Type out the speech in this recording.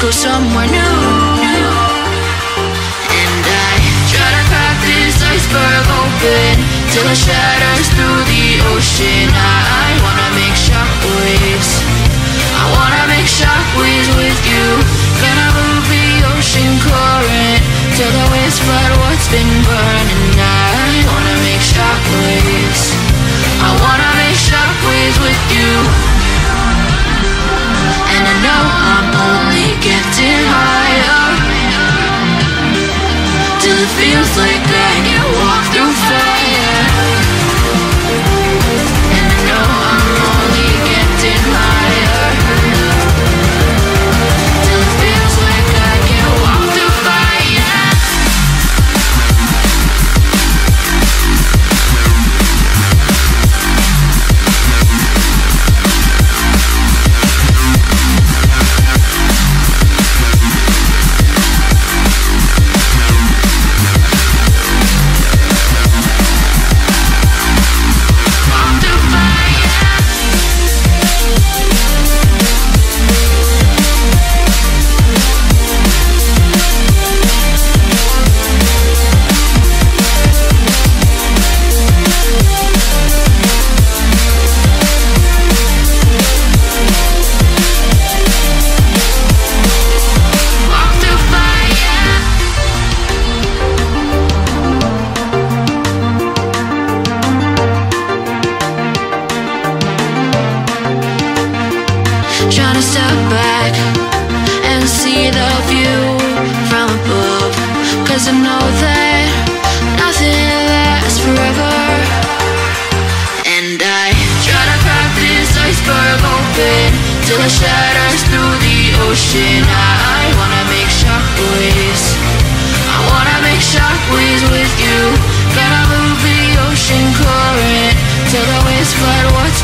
go somewhere new. And I try to crack this iceberg open till it shatters through the ocean. I wanna make shockwaves. I know that nothing lasts forever. And I try to crack this iceberg open till it shatters through the ocean. I wanna make shockwaves. I wanna make shockwaves with you. Gonna move the ocean current till the waves flood what's